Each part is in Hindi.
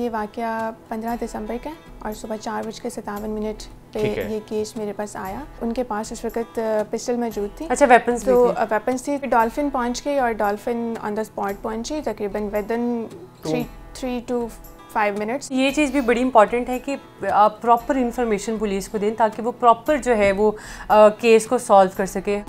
ये वाक़ 15 दिसंबर का है और सुबह चार बज के सतावन मिनट पे ये केस मेरे पास आया। उनके पास उस वक्त पिस्टल मौजूद थी। अच्छा वेपन्स तो वेपन्स थी। डॉल्फिन पहुँच गई और डॉल्फिन ऑन द स्पॉट पहुँची तकरीबन within three three two five minutes ये चीज़ भी बड़ी इंपॉर्टेंट है कि आप प्रॉपर इन्फॉर्मेशन पुलिस को दें ताकि वो प्रॉपर जो है वो आ, केस को सॉल्व कर सके।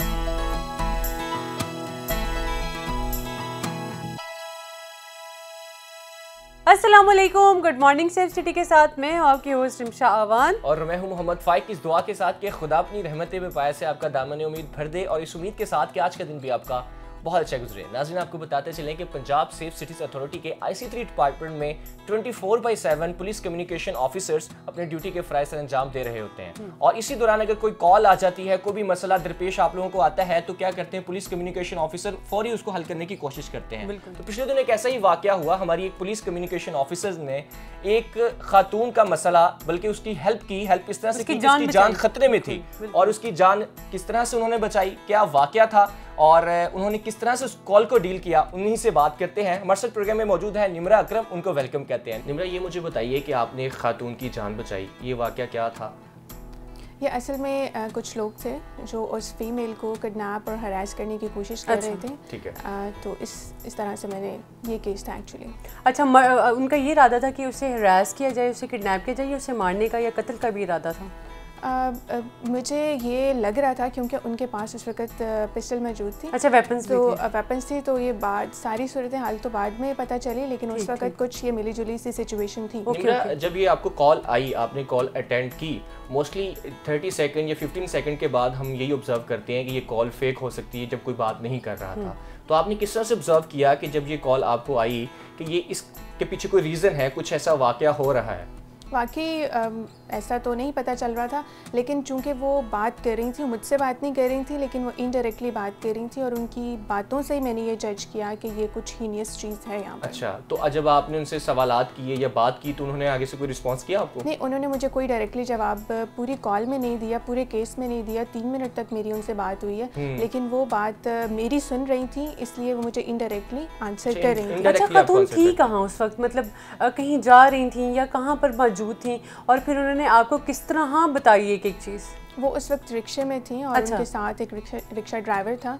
वालेकुम गुड मॉर्निंग सेफ़ सिटी के साथ मैं आपकी होस्ट रिमशा आवान। और मैं हूँ मोहम्मद फाइक। इस दुआ के साथ कि खुदा अपनी रहमतें बेपाया से आपका दामन उम्मीद भर दे और इस उम्मीद के साथ कि आज का दिन भी आपका बहुत अच्छा गुजरे नाजिन आपको बताते चलें कि पंजाब सेफ़ सिटीज़ अथॉरिटी के आईसी थ्री डिपार्टमेंट में 24 four by seven police communication officers अपने ड्यूटी के फ़राइज सर अंजाम दे रहे होते हैं। और इसी दौरान अगर कोई कॉल आ जाती है कोई भी मसला दरपेश आप लोगों को आता है तो क्या करते हैं पुलिस कम्युनिकेशन ऑफिसर फौरी उसको हल करने की कोशिश करते हैं। तो पिछले दिन एक ऐसा ही वाक्य हुआ हमारी एक पुलिस कम्युनिकेशन ऑफिसर ने एक खातून का मसला बल्कि उसकी हेल्प की हेल्प इस तरह से की जान। खतरे में थी और उसकी जान किस तरह से उन्होंने बचाई क्या वाकया था? और उन्होंने किस तरह से उस कॉल को डील किया उन्हीं से बात करते हैं। हमारे साथ प्रोग्राम में मौजूद है निमरा अक्रम उनको वेलकम कहते हैं। निमरा ये मुझे बताइए कि आपने एक खातून की जान बचाई ये वाकया क्या था? ये असल में अ, कुछ लोग थे जो उस फीमेल को किडनैप और हरास करने की कोशिश कर रहे अच्छा, थे। ठीक है। अ, तो इस इस तरह से मैंने ये केस था एक्चुअली अच्छा म, उनका ये इरादा था कि उसे हरास किया जाए उसे किडनैप किया जाए या उसे मारने का या कत्ल का भी इरादा था? मुझे ये लग रहा था क्योंकि उनके पास उस वक्त पिस्टल मौजूद थी। अच्छा वेपन्स तो वेपन्स थी तो ये बात सारी सूरत हाल तो बाद में पता चली लेकिन उस वक्त कुछ ये मिली जुली सी सिचुएशन थी। Okay, Nimra okay. जब ये आपको कॉल आई आपने कॉल अटेंड की मोस्टली 30 सेकंड या 15 सेकंड के बाद हम यही ऑब्ज़र्व करते हैं कि ये कॉल फेक हो सकती है जब कोई बात नहीं कर रहा था। तो आपने किस तरह से ऑब्ज़र्व किया कि जब ये कॉल आपको आई कि ये इसके पीछे कोई रीज़न है कुछ ऐसा वाक़ हो रहा है? वाकई ऐसा तो नहीं पता चल रहा था लेकिन चूँकि वो बात कर रही थी मुझसे बात नहीं कर रही थी लेकिन वो इनडायरेक्टली बात कर रही थी और उनकी बातों से ही मैंने ये जज किया कि ये कुछ हीनियस चीज़ है यहाँ पर अच्छा तो जब आपने उनसे सवाल किए या बात की तो उन्होंने आगे से कोई रिस्पॉन्स किया आपको? नहीं उन्होंने मुझे कोई डायरेक्टली जवाब पूरी कॉल में नहीं दिया पूरे केस में नहीं दिया तीन मिनट तक मेरी उनसे बात हुई है। लेकिन वो बात मेरी सुन रही थी इसलिए वो मुझे इनडायरेक्टली आंसर कर रही थी। अच्छा खातून answer थी। कहाँ उस वक्त? मतलब कहीं जा रही थी या कहाँ पर मौजूद थी? और फिर उन्होंने आपको किस तरह हाँ बताई एक एक चीज़? वो उस वक्त रिक्शे में थी और अच्छा। उनके साथ एक रिक्शा रिक्शा ड्राइवर था।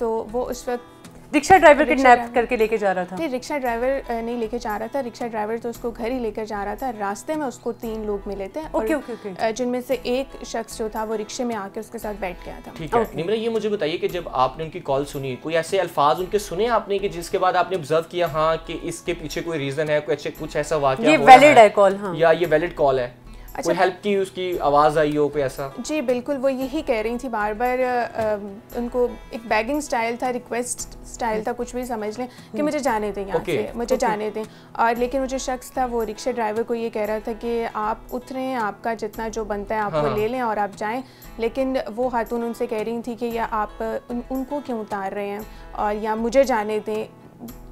तो वो उस वक्त रिक्शा ड्राइवर किडनैप करके लेके जा रहा था। नहीं रिक्शा ड्राइवर नहीं लेके जा रहा था रिक्शा ड्राइवर तो उसको घर ही लेकर जा रहा था। रास्ते में उसको तीन लोग मिले थे और, ओके, ओके, ओके। जिनमें से एक शख्स जो था वो रिक्शे में आके उसके साथ बैठ गया था। ठीक है। निमरा ये मुझे बताइए कि जब आपने उनकी कॉल सुनी कोई ऐसे अल्फाज उनके सुने आपने कि जिसके बाद आपने ऑब्ज़र्व किया हाँ कि इसके पीछे कोई रीजन है कुछ कुछ ऐसा वाक्य ये वैलिड है? कॉल हाँ। या ये वैलिड कॉल है? अच्छा। कोई हेल्प की उसकी आवाज़ आई हो कोई ऐसा? जी बिल्कुल वो यही कह रही थी बार बार अ, उनको एक बैगिंग स्टाइल था रिक्वेस्ट स्टाइल था कुछ भी समझ लें कि मुझे जाने दें यहाँ Okay, से मुझे जाने दें। और लेकिन वो जो शख्स था वो रिक्शा ड्राइवर को ये कह रहा था कि आप उतरें आपका जितना जो बनता है आप हाँ, वो। ले लें और आप जाएँ। लेकिन वो खातून उनसे कह रही थी कि या आप उन, उनको क्यों उतार रहे हैं? और या मुझे जाने दें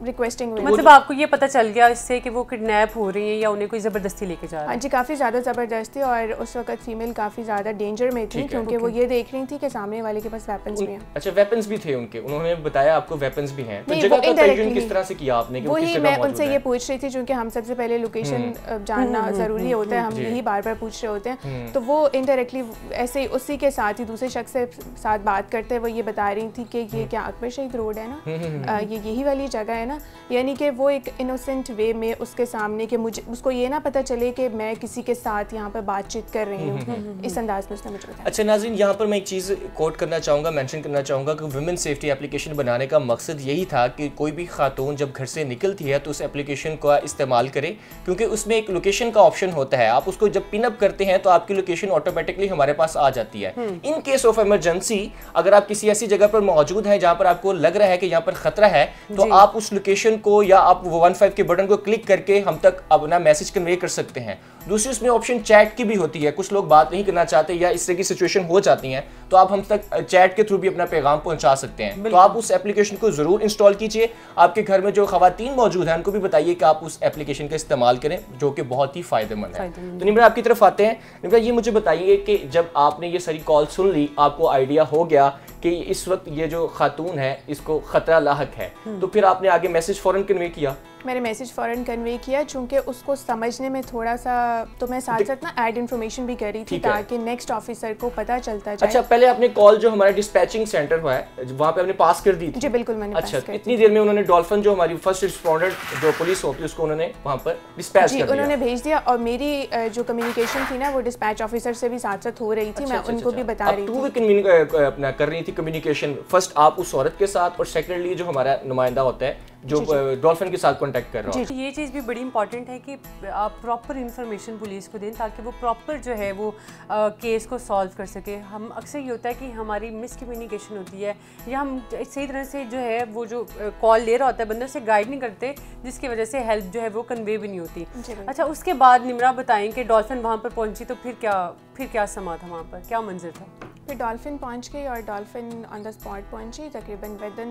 रिक्वेस्टिंग मतलब आपको ये पता चल गया इससे कि वो किडनैप हो रही हैं या उन्हें कोई ज़बरदस्ती लेके जा रहा हाँ? है जी काफ़ी ज़्यादा ज़बरदस्ती और उस वक्त फीमेल काफ़ी ज़्यादा डेंजर में थी क्योंकि वो ये देख रही थी कि सामने वाले के पास वेपन्स भी हैं। अच्छा वेपन्स भी थे उनके। उन्होंने बताया आपको वेपन्स भी हैं। तो जगह का तयन किस तरह से किया आपने कि वही मैं उनसे ये पूछ रही थी क्योंकि हम सबसे पहले लोकेशन जानना ज़रूरी होता है हम यही बार बार पूछ रहे होते हैं। तो वो इनडायरेक्टली ऐसे ही उसी के साथ ही दूसरे शख्स से साथ बात करते हुए वो ये बता रही थी कि ये क्या अकबर शहीद रोड है ना? ये यही वाली जगह है ना यानी कि वो एक इनोसेंट वे में उसके सामने कि मुझे उसको ये ना पता चले कि मैं किसी के साथ यहाँ पर बातचीत कर रही हूँ। इस अंदाज में उसने मुझे बताया। अच्छा नाजिन यहाँ पर मैं एक चीज़ कोट करना चाहूँगा मेंशन करना चाहूँगा कि वुमेन सेफ्टी एप्लीकेशन बनाने का मकसद यही था कि कोई भी खातून जब घर से निकलती है तो उस एप्लीकेशन का इस्तेमाल करे क्योंकि उसमें एक लोकेशन का ऑप्शन होता है। आप उसको जब पिनअप करते हैं तो आपकी लोकेशन ऑटोमेटिकली हमारे पास आ जाती है। इन केस ऑफ़ इमरजेंसी अगर आप किसी ऐसी जगह पर मौजूद हैं जहाँ पर आपको लग रहा है कि यहाँ पर खतरा है तो आप उस लोकेशन को या आप वन फाइव के बटन को क्लिक करके हम तक अपना मैसेज कन्वे कर सकते हैं। दूसरी उसमें ऑप्शन चैट की भी होती है। कुछ लोग बात नहीं करना चाहते या इस तरह की सिचुएशन हो जाती हैं तो आप हम तक चैट के थ्रू भी अपना पैगाम पहुँचा सकते हैं। तो आप उस एप्लीकेशन को ज़रूर इंस्टॉल कीजिए। आपके घर में जो खातन मौजूद हैं उनको भी बताइए कि आप उस एप्लीकेशन का इस्तेमाल करें जो कि बहुत ही फ़ायदेमंद है। तो निमरा आपकी तरफ़ आते हैं। निमरा ये मुझे बताइए कि जब आपने ये सारी कॉल सुन ली आपको आइडिया हो गया कि इस वक्त ये जो खातून है इसको खतरा लाक है तो फिर आपने आगे मैसेज फ़ौरन कन्वे किया? मैंने मैसेज फ़ौरन कन्वे किया चूँकि उसको समझने में थोड़ा सा तो मैं साथ साथ ना ऐड इन्फॉर्मेशन भी करी थी ताकि नेक्स्ट ऑफिसर को पता चलता जाए। अच्छा पहले आपने कॉल जो हमारा डिस्पैचिंग सेंटर हुआ है वहाँ पे आपने पास कर दी थी? जी बिल्कुल मैंने अच्छा इतनी देर में उन्होंने डॉल्फिन जो हमारी फ़र्स्ट रिस्पॉन्डेंट जो पुलिस होती है उसको उन्होंने वहाँ पर डिस्पैच कर दिया। उन्होंने भेज दिया और मेरी जो कम्युनिकेशन थी ना वो डिस्पैच ऑफिसर से भी साथ साथ हो रही थी मैं अच्छा, उनको अच्छा, भी अच्छा। बता रही थी। अपना कर रही थी कम्युनिकेशन फ़र्स्ट आप उस औरत के साथ और सेकेंडली जो हमारा नुमाइंदा होता है जो डॉल्फिन के साथ कांटेक्ट कर रहा हूँ। ये चीज़ भी बड़ी इंपॉर्टेंट है कि आप प्रॉपर इन्फॉर्मेशन पुलिस को दें ताकि वो प्रॉपर जो है वो आ, केस को सॉल्व कर सके। हम अक्सर ये होता है कि हमारी मिसकम्युनिकेशन होती है या हम सही तरह से जो है वो जो कॉल ले रहा होता है बंदे उसे गाइड नहीं करते जिसकी वजह से हेल्प जो है वो कन्वे भी नहीं होती। अच्छा उसके बाद निमरा बताएँ कि डॉल्फिन वहाँ पर पहुँची तो फिर क्या फिर क्या समा था वहाँ पर? क्या मंजिल था? फिर डॉल्फिन पहुँच गई और डॉल्फिन ऑन द स्पॉट पहुँची तकरीबन with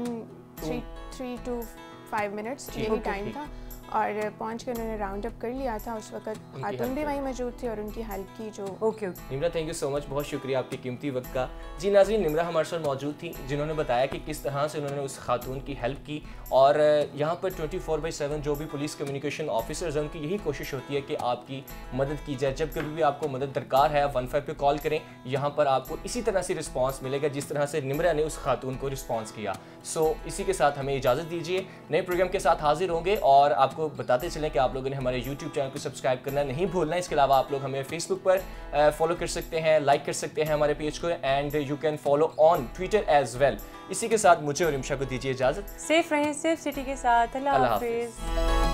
three three two five minutes यही टाइम था। और पहुँच के उन्होंने राउंड अप कर लिया था उस वक्त खातून भी वहीं मौजूद थी और उनकी हेल्प की जो okay okay Nimra thank you so much बहुत शुक्रिया आपके कीमती वक्त का। जी नाजरीन निमरा हमारे साथ मौजूद थी जिन्होंने बताया कि किस तरह से उन्होंने उस खातून की हेल्प की और यहाँ पर ट्वेंटी फोर बाई सेवन जो भी पुलिस कम्युनिकेशन ऑफिसर्स हैं उनकी यही कोशिश होती है कि आपकी मदद की जाए। जब कभी भी आपको मदद दरकार है आप वन फाइव पे कॉल करें यहाँ पर आपको इसी तरह से रिस्पॉन्स मिलेगा जिस तरह से निमरा ने उस खातून को रिस्पॉन्स किया। सो इसी के साथ हमें इजाज़त दीजिए। नए प्रोग्राम के साथ हाजिर होंगे और आपको बताते चले कि आप लोगों ने हमारे यूट्यूब चैनल को सब्सक्राइब करना नहीं भूलना। इसके अलावा आप लोग हमें फेसबुक पर फॉलो कर सकते हैं लाइक कर सकते हैं हमारे पेज को and you can follow on Twitter as well इसी के साथ मुझे और इमशा को दीजिए इजाज़त। सेफ़ रहें सेफ़ सिटी के साथ। अल्लाह हाफिज़।